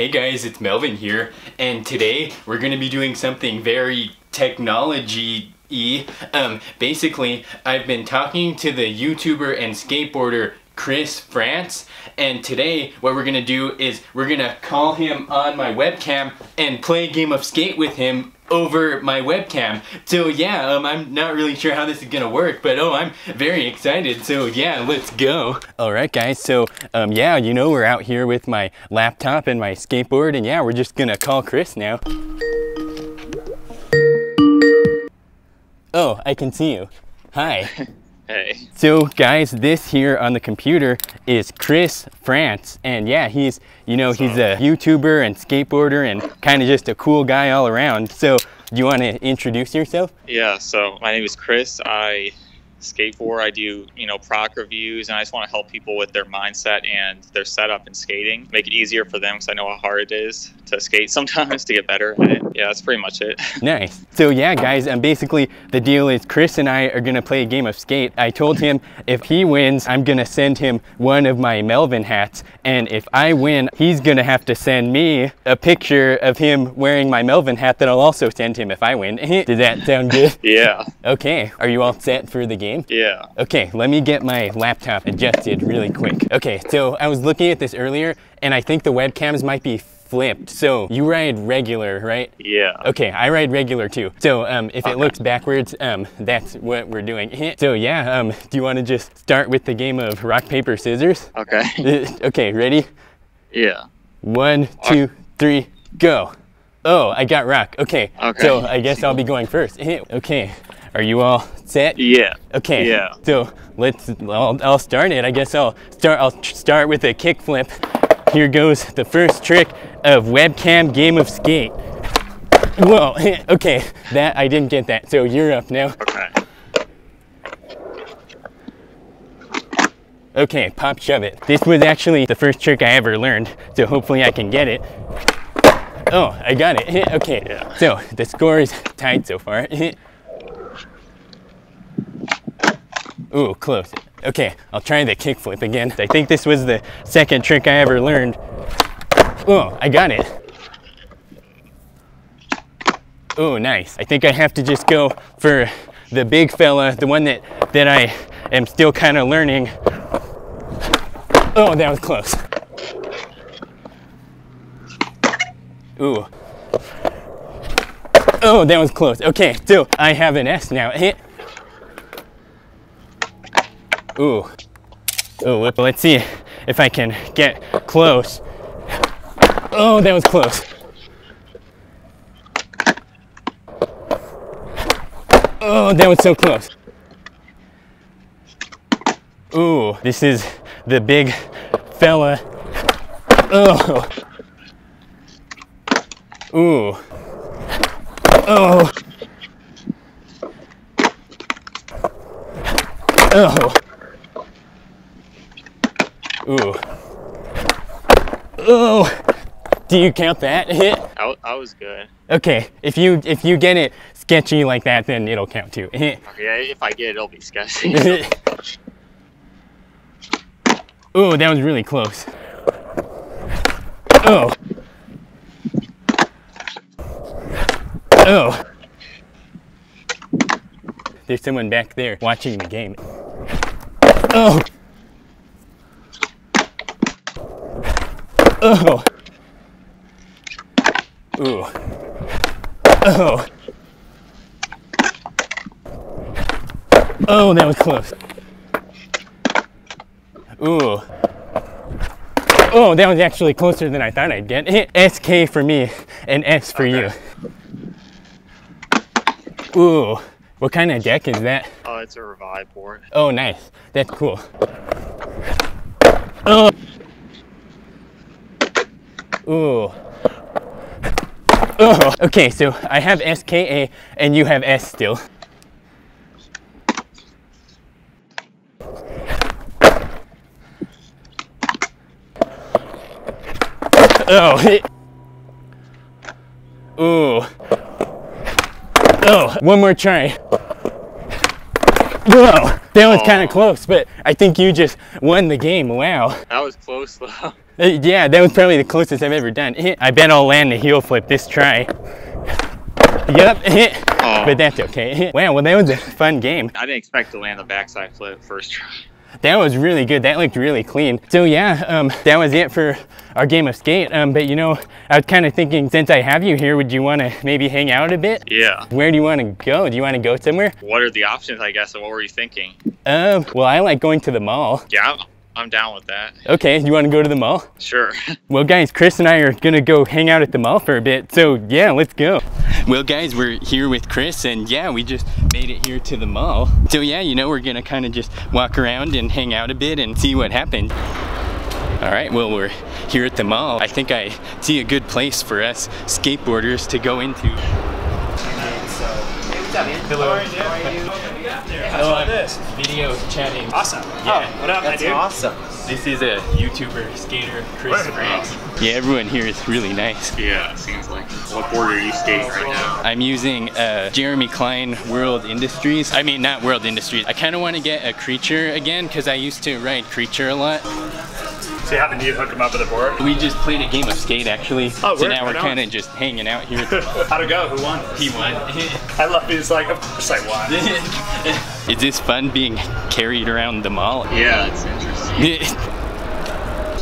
Hey guys, it's Melvin here, and today we're gonna be doing something very technology y. Um, basically, I've been talking to the YouTuber and skateboarder Chris Frantz, and today what we're gonna do is we're gonna call him on my webcam and play a game of skate with him over my webcam. So yeah, um, I'm not really sure how this is gonna work, but oh, I'm very excited. So yeah, let's go. All right, guys. So um, yeah, you know we're out here with my laptop and my skateboard, and yeah, we're just gonna call Chris now. Oh, I can see you. Hi. Hey. So guys, this here on the computer is Chris Frantz. And yeah, he's, you know, he's a YouTuber and skateboarder and kind of just a cool guy all around. So do you want to introduce yourself? Yeah, so my name is Chris. I skateboard. I do, you know, product reviews, and I just want to help people with their mindset and their setup in skating, make it easier for them because I know how hard it is to skate sometimes to get better at it. Yeah, that's pretty much it. Nice. So yeah, guys, and basically the deal is Chris and I are gonna play a game of skate. I told him if he wins, I'm gonna send him one of my Melvin hats, and if I win, he's gonna have to send me a picture of him wearing my Melvin hat that I'll also send him if I win. Does that sound good? yeah. Okay, are you all set for the game? Yeah. Okay, let me get my laptop adjusted really quick. Okay, so I was looking at this earlier and I think the webcams might be flipped. So you ride regular, right? Yeah. Okay, I ride regular too. So um, if Okay. it looks backwards, um, that's what we're doing. So yeah, um, do you want to just start with the game of rock, paper, scissors? Okay. Uh, okay, ready? yeah. One, two, three, go. Oh, I got rock. Okay, Okay. so I guess I'll be going first. Okay, are you all set? Yeah. Okay. Yeah. So let's. I'll, I'll start it. I guess I'll start. I'll tr- start with a kickflip. Here goes the first trick of webcam game of skate. Whoa. Okay. That I didn't get that. So you're up now. Okay. Okay. Pop shove it. This was actually the first trick I ever learned. So hopefully I can get it. Oh, I got it. Okay. Yeah. So the score is tied so far. Ooh, close. Okay, I'll try the kickflip again. I think this was the second trick I ever learned. Oh, I got it. Oh, nice. I think I have to just go for the big fella, the one that, that I am still kind of learning. Oh, that was close. Ooh. Oh, that was close. Okay, so I have an S now. Hit. Ooh. Oh, let- let's see if I can get close. Oh, that was close. Oh, that was so close. Ooh, this is the big fella. Oh. Ooh. Oh. Oh. Ooh. Oh. Do you count that hit? I, I was good. Okay, if you if you get it sketchy like that, then it'll count too. Okay. If I get it, it'll be sketchy. Ooh, that was really close. Oh. Oh. There's someone back there watching the game. Oh. Oh. Ooh. Oh. Oh, that was close. Ooh. Oh, that was actually closer than I thought I'd get. SK for me and S for Okay. you. Ooh. What kind of deck is that? oh, it's a revive board. Oh, nice. That's cool. Oh. Ooh. Oh. Okay, so I have SKA and you have S still. Oh. Ooh. Oh, one more try. Whoa. That was kind Oh. of close, but I think you just won the game. Wow. That was close though. Uh, Yeah, that was probably the closest I've ever done. I bet I'll land the heel flip this try. Yep, but that's okay. Wow, well that was a fun game. I didn't expect to land the backside flip first try. That was really good. That looked really clean. So yeah, um, that was it for our game of skate. Um, but you know, I was kind of thinking, since I have you here, would you want to maybe hang out a bit? Yeah. Where do you want to go? Do you want to go somewhere? What are the options, I guess, and what were you thinking? Um, well, I like going to the mall. Yeah, I'm, I'm down with that. Okay, you want to go to the mall? Sure. Well, guys, Chris and I are gonna go hang out at the mall for a bit. So yeah, let's go. Well, guys, we're here with Chris, and yeah, we just made it here to the mall. So yeah, you know, we're gonna kind of just walk around and hang out a bit and see what happened. All right, well, we're here at the mall. I think I see a good place for us skateboarders to go into. Hello. Hello, I'm video chatting. Awesome. Yeah. Oh, what up, my That's dude? awesome. This is a YouTuber, skater, Chris Word. Frantz. Yeah, everyone here is really nice. yeah, seems like. What board are you skating right now? I'm using uh, Jeremy Klein World Industries. I mean, not World Industries. I kind of want to get a Creature again because I used to ride Creature a lot. So you having you hook him up with a board? We just played a game of skate actually. Oh, so word, now we're kind of just hanging out here. How'd it go? Who won? he won. I love it. It's like, of course I won. is this fun being carried around the mall? Yeah, it's interesting.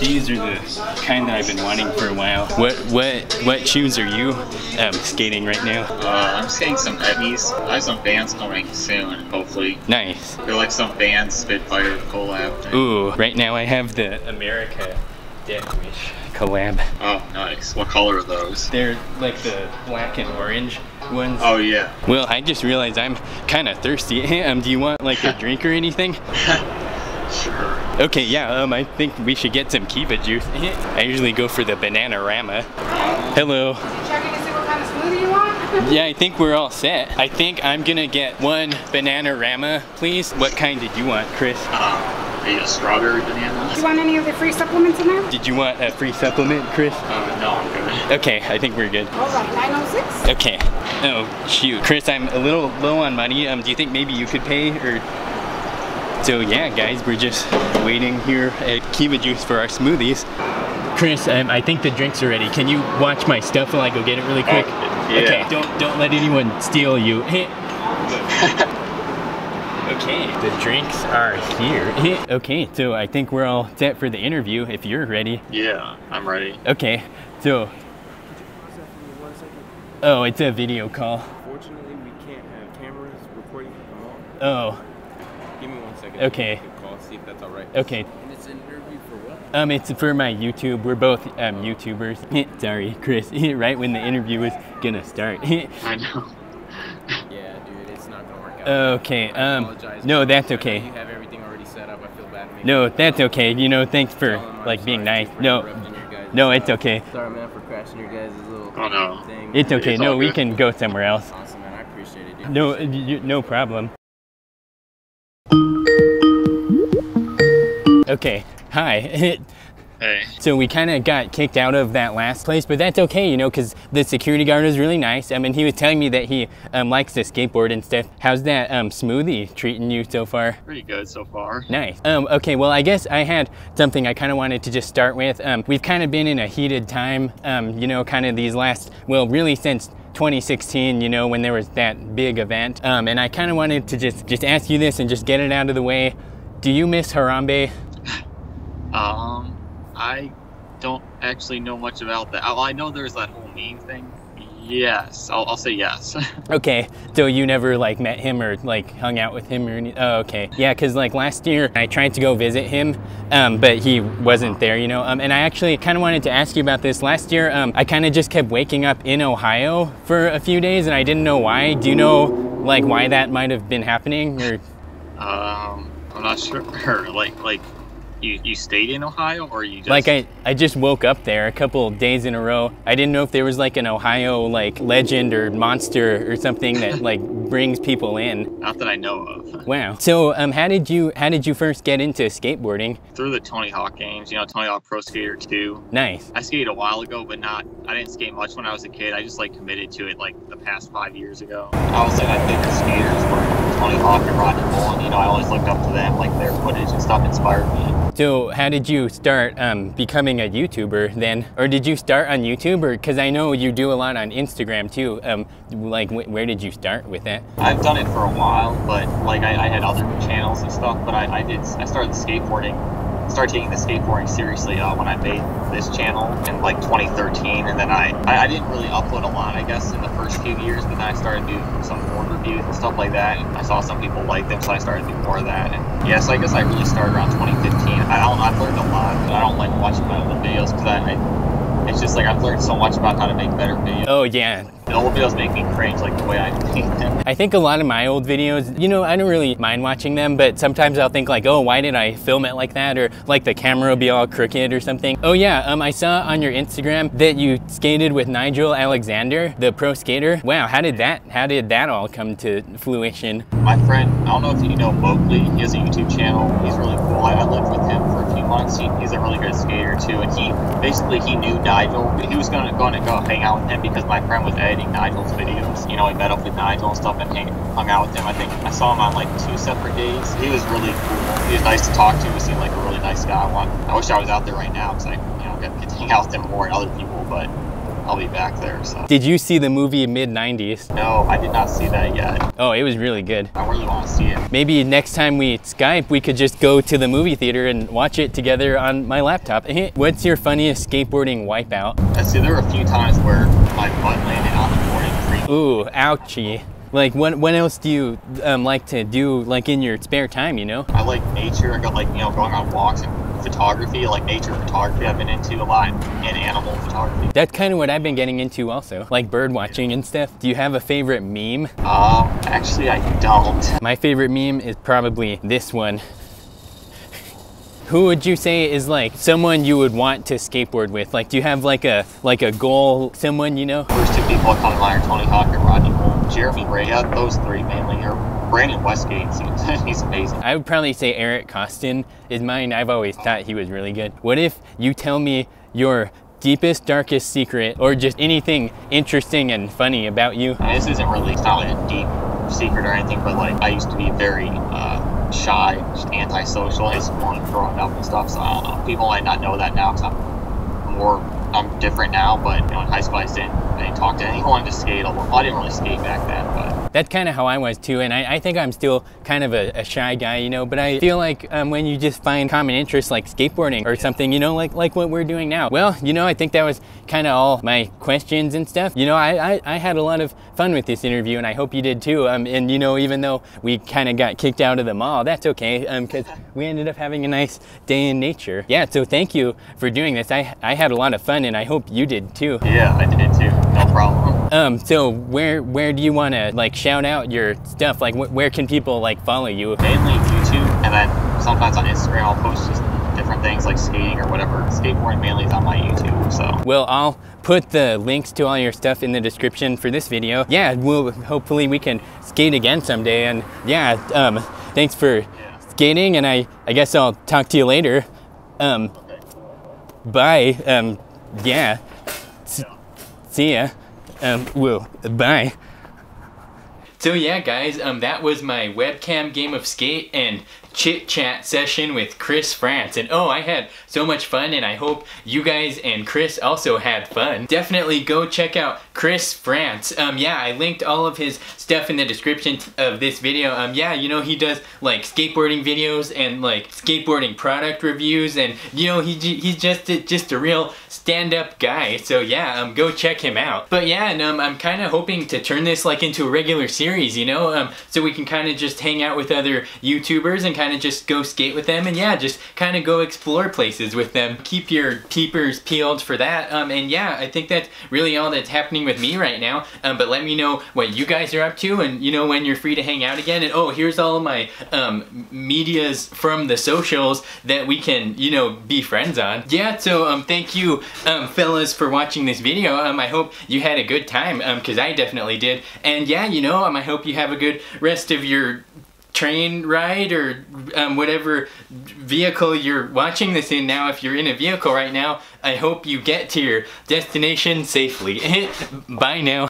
These are the kind that I've been wanting for a while. What what what shoes are you um, skating right now? Uh, I'm skating some Emmys. I have some Vans coming soon, hopefully. Nice. They're like some Vans Spitfire collab. thing. Ooh, right now I have the Emerica Death Wish collab. Oh, nice. What color are those? They're like the black and orange ones. Oh, yeah. Well, I just realized I'm kind of thirsty. Um, do you want like a drink or anything? Sure. Okay, yeah. Um, I think we should get some Keva juice. I usually go for the banana rama. Hello. Checking to see what kind of smoothie you want? Yeah, I think we're all set. I think I'm gonna get one banana rama, please. What kind did you want, Chris? Uh, are you a strawberry banana? Do you want any of the free supplements in there? Did you want a free supplement, Chris? Uh, no, I'm good. Okay, I think we're good. All right, 906. Okay. Oh, shoot. Chris, I'm a little low on money. Um, do you think maybe you could pay or? So yeah, guys, we're just waiting here at Keva Juice for our smoothies. Chris, um, I think the drinks are ready. Can you watch my stuff while I go get it really quick? yeah. Okay. Don't don't let anyone steal you. okay, the drinks are here. okay, so I think we're all set for the interview. If you're ready. Yeah, I'm ready. Okay, so. Oh, it's a video call. Fortunately, we can't have cameras recording at the mall. Oh, Give me one second. Okay. Call, see if that's all right. okay. And it's an interview for what? Um, it's for my YouTube. We're both um, YouTubers. Sorry, Chris. right when the interview was gonna start. I know. Yeah, dude, it's not gonna work out. Okay. I Um, apologize. no, that's okay. You have everything already set up. I feel bad. making No, that's okay. You know, thanks for tell 'em I'm like being nice. No, interrupting your guys' no, it's stuff. okay. Sorry, man, for crashing your guys' little Oh, no. thing. It's okay. It's No, we good. can go somewhere else. Awesome, man. I appreciate it, dude. No, y- no problem. Okay. Hi. Hey. So we kind of got kicked out of that last place, but that's okay, you know, because the security guard was really nice. I mean, he was telling me that he um, likes to skateboard and stuff. How's that um, smoothie treating you so far? Pretty good so far. Nice. Um, okay, well, I guess I had something I kind of wanted to just start with. Um, we've kind of been in a heated time, um, you know, kind of these last, well, really since 2016, you know, when there was that big event. Um, and I kind of wanted to just, just ask you this and just get it out of the way. Do you miss Harambe? Um, I don't actually know much about that. I know there's that whole meme thing. Yes, I'll, I'll say yes. Okay, so you never like met him or like hung out with him or any? Oh, okay. Yeah, cause like last year I tried to go visit him, um, but he wasn't there, you know. Um, and I actually kind of wanted to ask you about this. Last year, um, I kind of just kept waking up in Ohio for a few days, and I didn't know why. Do you know like why that might have been happening? Or um, I'm not sure. Like, like, you you stayed in Ohio or you just like I, I just woke up there a couple days in a row. I didn't know if there was like an Ohio like legend or monster or something that like brings people in. Not that I know of. Wow. So um, how did you how did you first get into skateboarding? Through the Tony Hawk games, you know, Tony Hawk Pro Skater 2. Nice. I skated a while ago, but not. I didn't skate much when I was a kid. I just like committed to it like the past five years ago. I was like, I think the skaters were Tony Hawk and Rodney Mullen. You know, I always looked up to them. Like their footage and stuff inspired me. So how did you start um, becoming a YouTuber then? Or did you start on YouTube? Or because I know you do a lot on Instagram too. Um, like wh where did you start with that? I've done it for a while, but like I, I had other channels and stuff. But I, I did. I started skateboarding started taking the skateboarding seriously uh, when I made this channel in like 2013, and then I, I, I didn't really upload a lot, I guess, in the first few years. But then I started doing some board reviews and stuff like that, and I saw some people like them, so I started doing more of that. And yes, I guess I really started around 2015. I don't, I've learned a lot, but I don't like watching my old videos because I, I it's just like I've learned so much about how to make better videos. Oh yeah. The old videos make me cringe like the way I make them. I think a lot of my old videos, you know, I don't really mind watching them, but sometimes I'll think like, oh, why did I film it like that? Or like the camera will be all crooked or something. Oh yeah, um, I saw on your Instagram that you skated with Nigel Alexander, the pro skater. Wow, how did that, how did that all come to fruition? My friend, I don't know if you know Mowgli, he has a YouTube channel. He's really cool. I, I lived with him for a few months. He, he's a really good skater too. And he, basically he knew Nigel. He was gonna, gonna go hang out with him because my friend was editing Nigel's videos. You know, he met up with Nigel and stuff and hang, hung out with him. I think I saw him on like two separate days. He was really cool. He was nice to talk to. He seemed like a really nice guy. I want, I wish I was out there right now because I, you know, get, get to hang out with him more and other people, but I'll be back there. So. Did you see the movie mid 90s? No, I did not see that yet. Oh, it was really good. I really want to see it. Maybe next time we Skype, we could just go to the movie theater and watch it together on my laptop. What's your funniest skateboarding wipeout? There were a few times where my butt landed on the board and Ooh, ouchie. Like, when, when else do you um, like to do, like, in your spare time, you know? I like nature. I got, like, you know, going on walks and photography, like nature photography I've been into a lot, and animal photography. That's kind of what I've been getting into also, like bird watching and stuff. Do you have a favorite meme? Um, actually I don't. My favorite meme is probably this one. Who would you say is like someone you would want to skateboard with? Like, do you have like a like a goal, someone you know? First two people that come to Tony Hawk and Rodney Mullen. Jeremy Ray, yeah, those three mainly. Or Brandon Westgate, he's amazing. I would probably say Eric Koston is mine. I've always thought he was really good. What if you tell me your deepest, darkest secret or just anything interesting and funny about you? This isn't really, it's not a deep secret or anything, but like I used to be very uh, shy, just antisocial, I just growing up and stuff, so I don't know. People might not know that now because I'm more I'm different now, but you know, in high school I didn't, I didn't talk to anyone to skate. Well, I didn't really skate back then, but that's kind of how I was too, and I, I think I'm still kind of a, a, shy guy, you know. But I feel like um, when you just find common interests like skateboarding or something, you know, like like what we're doing now. Well, you know, I think that was kind of all my questions and stuff. You know, I, I, I had a lot of fun with this interview, and I hope you did too. Um, and you know, even though we kind of got kicked out of the mall, that's okay, because um, we ended up having a nice day in nature. Yeah, so thank you for doing this. I I had a lot of fun, and I hope you did did too. Yeah, I did too. No problem. Um, so where where do you want to like shout out your stuff? Like wh where can people like follow you? Mainly YouTube, and then sometimes on Instagram I'll post just different things like skating or whatever. Skateboarding mainly is on my YouTube. So. Well, I'll put the links to all your stuff in the description for this video. Yeah, we'll hopefully we can skate again someday. And yeah, um, thanks for yeah. skating, and I I guess I'll talk to you later. Um, okay. Bye. Um, yeah. See ya. Um, well, bye. So yeah, guys, um, that was my webcam game of skate, and chit chat session with Chris Frantz. And oh, I had so much fun and I hope you guys and Chris also had fun. Definitely go check out Chris Frantz. Um, yeah, I linked all of his stuff in the description of this video. Um, yeah, you know, he does like skateboarding videos and like skateboarding product reviews and you know, he, he's just a, just a real stand-up guy. So yeah, um, go check him out. But yeah, and um, I'm kind of hoping to turn this like into a regular series, you know, um, so we can kind of just hang out with other YouTubers and kind of just go skate with them and yeah, just kind of go explore places with them. Keep your peepers peeled for that. Um, and yeah, I think that's really all that's happening with me right now. Um, but let me know what you guys are up to and you know when you're free to hang out again. And oh, here's all my um, medias from the socials that we can, you know, be friends on. Yeah, so um, thank you um, fellas for watching this video. Um, I hope you had a good time because um, I definitely did. And yeah, you know, um, I hope you have a good rest of your train ride or um, whatever vehicle you're watching this in now if you're in a vehicle right now I hope you get to your destination safely. Bye now